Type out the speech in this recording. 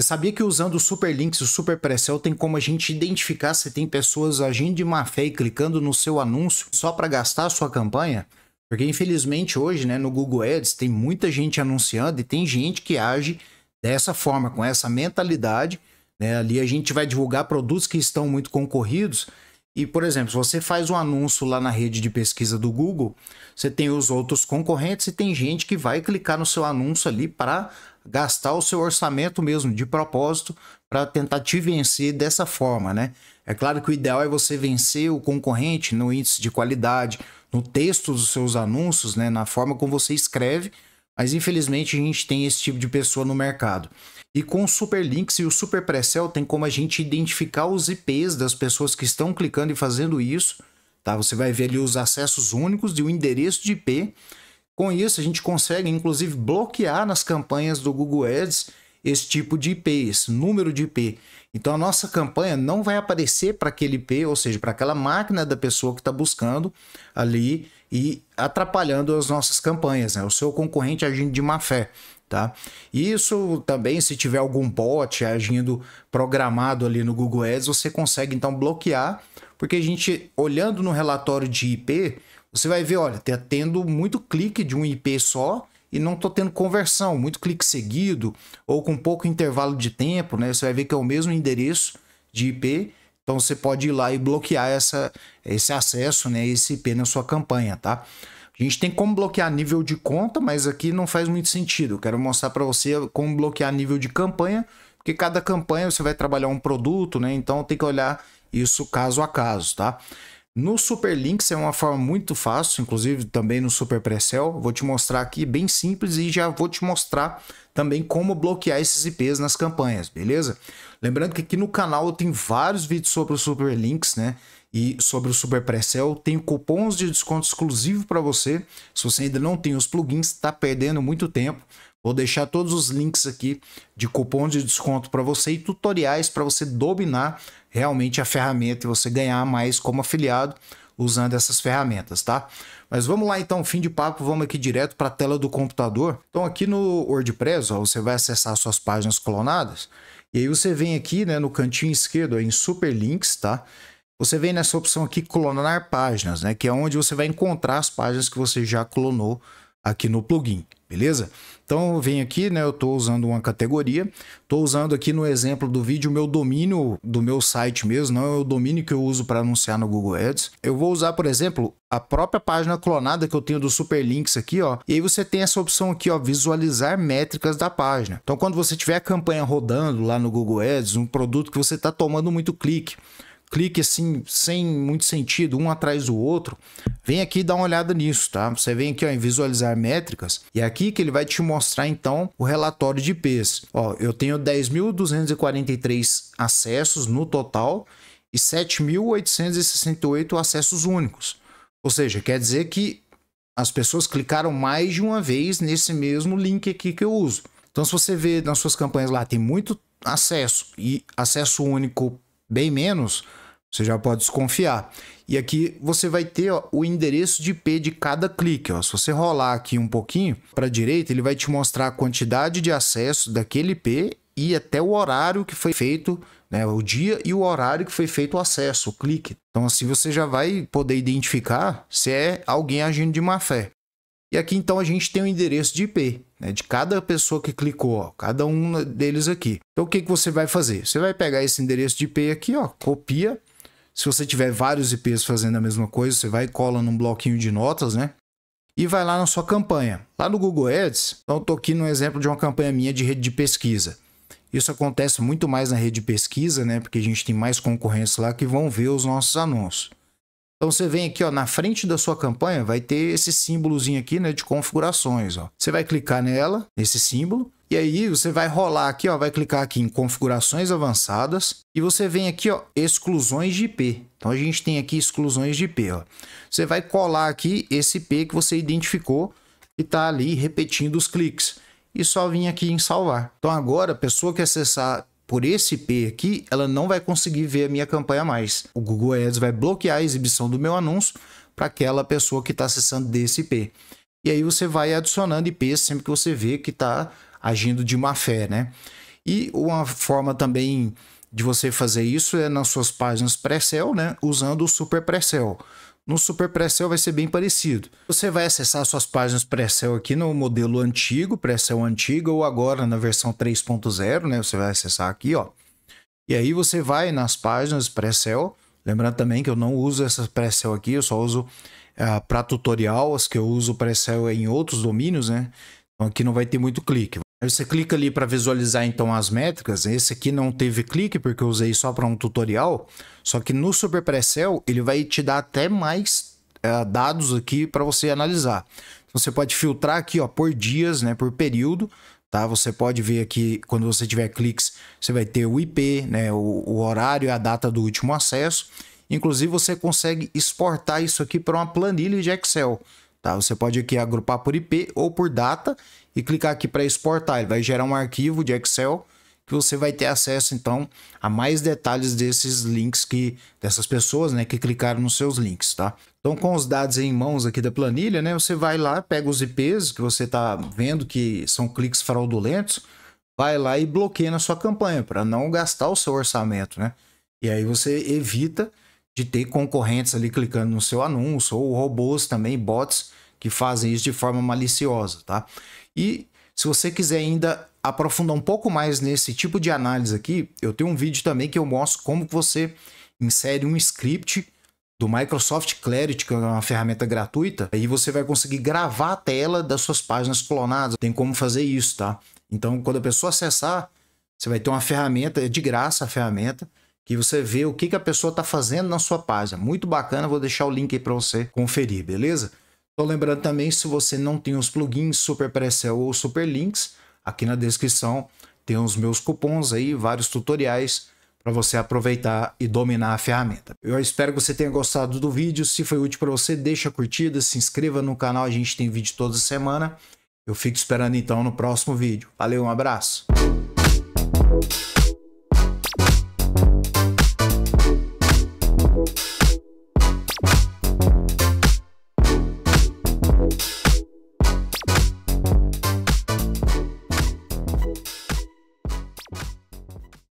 Você sabia que usando o Super Links e o Super Precel tem como a gente identificar se tem pessoas agindo de má fé e clicando no seu anúncio só para gastar a sua campanha? Porque infelizmente hoje, né, no Google Ads tem muita gente anunciando e tem gente que age dessa forma, com essa mentalidade. Né? Ali a gente vai divulgar produtos que estão muito concorridos e, por exemplo, se você faz um anúncio lá na rede de pesquisa do Google, você tem os outros concorrentes e tem gente que vai clicar no seu anúncio ali para gastar o seu orçamento mesmo, de propósito, para tentar te vencer dessa forma, né? É claro que o ideal é você vencer o concorrente no índice de qualidade, no texto dos seus anúncios, né? Na forma como você escreve, mas infelizmente a gente tem esse tipo de pessoa no mercado. E com o Superlinks e o Super Precel tem como a gente identificar os IPs das pessoas que estão clicando e fazendo isso. Tá? Você vai ver ali os acessos únicos e o endereço de IP. Com isso, a gente consegue inclusive bloquear nas campanhas do Google Ads esse tipo de IP, esse número de IP. Então a nossa campanha não vai aparecer para aquele IP, ou seja, para aquela máquina da pessoa que está buscando ali e atrapalhando as nossas campanhas, né? o seu concorrente agindo de má fé tá? Isso também, se tiver algum bot agindo programado ali no Google Ads, você consegue então bloquear, porque a gente, olhando no relatório de IP, você vai ver, olha, tá tendo muito clique de um IP só e não tô tendo conversão, muito clique seguido ou com pouco intervalo de tempo, né? Você vai ver que é o mesmo endereço de IP, então você pode ir lá e bloquear essa, esse acesso, né, esse IP na sua campanha, tá? A gente tem como bloquear nível de conta, mas aqui não faz muito sentido. Eu quero mostrar para você como bloquear nível de campanha, porque cada campanha você vai trabalhar um produto, né? Então tem que olhar isso caso a caso, tá? No Super Links é uma forma muito fácil, inclusive também no Super Precel. Vou te mostrar aqui bem simples e já vou te mostrar também como bloquear esses IPs nas campanhas, beleza? Lembrando que aqui no canal tem vários vídeos sobre o Super Links, né? E sobre o Super Precel, tem cupons de desconto exclusivo para você. Se você ainda não tem os plugins, está perdendo muito tempo. Vou deixar todos os links aqui de cupons de desconto para você e tutoriais para você dominar realmente a ferramenta e você ganhar mais como afiliado usando essas ferramentas, tá? Mas vamos lá então, fim de papo, vamos aqui direto para a tela do computador. Então aqui no WordPress, ó, você vai acessar suas páginas clonadas e aí você vem aqui, né, no cantinho esquerdo, ó, em Super Links, tá? você vem nessa opção aqui, clonar páginas, né? Que é onde você vai encontrar as páginas que você já clonou aqui no plugin, beleza? Então eu venho aqui, né? Eu estou usando uma categoria, estou usando aqui no exemplo do vídeo o meu domínio do meu site mesmo, não é o domínio que eu uso para anunciar no Google Ads. Eu vou usar, por exemplo, a própria página clonada que eu tenho do Superlinks aqui, ó. E aí você tem essa opção aqui, ó, visualizar métricas da página. Então quando você tiver a campanha rodando lá no Google Ads, um produto que você está tomando muito clique, clique assim, sem muito sentido, um atrás do outro, vem aqui dar uma olhada nisso, tá? Você vem aqui ó, em visualizar métricas e é aqui que ele vai te mostrar então o relatório de IPs. Ó, eu tenho 10.243 acessos no total e 7.868 acessos únicos. Ou seja, quer dizer que as pessoas clicaram mais de uma vez nesse mesmo link aqui que eu uso. Então, se você vê nas suas campanhas lá, tem muito acesso e acesso único bem menos, você já pode desconfiar. E aqui você vai ter ó, o endereço de IP de cada clique. Ó. Se você rolar aqui um pouquinho para a direita, ele vai te mostrar a quantidade de acesso daquele IP e até o horário que foi feito, né, o dia e o horário que foi feito o acesso, o clique. Então assim você já vai poder identificar se é alguém agindo de má fé. E aqui então a gente tem o endereço de IP, né, de cada pessoa que clicou, ó, cada um deles aqui. Então o que, que você vai fazer? Você vai pegar esse endereço de IP aqui, ó, copia. Se você tiver vários IPs fazendo a mesma coisa, você vai e cola num bloquinho de notas, né? E vai lá na sua campanha. Lá no Google Ads, então eu tô aqui no exemplo de uma campanha minha de rede de pesquisa. Isso acontece muito mais na rede de pesquisa, né? Porque a gente tem mais concorrentes lá que vão ver os nossos anúncios. Então você vem aqui, ó, na frente da sua campanha, vai ter esse símbolozinho aqui, né, de configurações, ó. Você vai clicar nela, nesse símbolo, e aí você vai rolar aqui, ó, vai clicar aqui em configurações avançadas e você vem aqui, ó, exclusões de IP. Então a gente tem aqui exclusões de IP, ó. Você vai colar aqui esse IP que você identificou e está ali repetindo os cliques. E só vir aqui em salvar. Então agora a pessoa que acessar por esse IP aqui, ela não vai conseguir ver a minha campanha mais. O Google Ads vai bloquear a exibição do meu anúncio para aquela pessoa que está acessando desse IP. E aí você vai adicionando IPs sempre que você vê que está agindo de má fé, né? E uma forma também de você fazer isso é nas suas páginas pré-sell, né? Usando o Super Pré-sell. No Super Pré-sell vai ser bem parecido. Você vai acessar suas páginas pré-sell aqui no modelo antigo, pré-sell antigo, ou agora na versão 3.0, né? Você vai acessar aqui, ó. E aí você vai nas páginas pré-sell. Lembrando também que eu não uso essa pré-sell aqui, eu só uso uh, para tutorial, as que eu uso pré-sell em outros domínios, né? Então aqui não vai ter muito clique. Aí você clica ali para visualizar então as métricas. Esse aqui não teve clique porque eu usei só para um tutorial. Só que no Super Precel ele vai te dar até mais uh, dados aqui para você analisar. Então, você pode filtrar aqui ó, por dias, né, por período. Tá? Você pode ver aqui quando você tiver cliques, você vai ter o IP, né, o, o horário e a data do último acesso. Inclusive você consegue exportar isso aqui para uma planilha de Excel. Tá? Você pode aqui agrupar por IP ou por data e clicar aqui para exportar. Ele vai gerar um arquivo de Excel que você vai ter acesso então a mais detalhes desses links que dessas pessoas, né, que clicaram nos seus links, tá? Então com os dados em mãos aqui da planilha, né, você vai lá, pega os IPs que você está vendo que são cliques fraudulentos, vai lá e bloqueia na sua campanha para não gastar o seu orçamento, né? E aí você evita de ter concorrentes ali clicando no seu anúncio, ou robôs também, bots, que fazem isso de forma maliciosa, tá? E se você quiser ainda aprofundar um pouco mais nesse tipo de análise aqui, eu tenho um vídeo também que eu mostro como você insere um script do Microsoft Clarity, que é uma ferramenta gratuita, e você vai conseguir gravar a tela das suas páginas clonadas. Tem como fazer isso, tá? Então, quando a pessoa acessar, você vai ter uma ferramenta, é de graça a ferramenta, que você vê o que, que a pessoa está fazendo na sua página. Muito bacana, vou deixar o link aí para você conferir, beleza? Tô lembrando também, se você não tem os plugins Super Precel ou Super Links, aqui na descrição tem os meus cupons aí, vários tutoriais para você aproveitar e dominar a ferramenta. Eu espero que você tenha gostado do vídeo. Se foi útil para você, deixa a curtida, se inscreva no canal, a gente tem vídeo toda semana. Eu fico esperando então no próximo vídeo. Valeu, um abraço.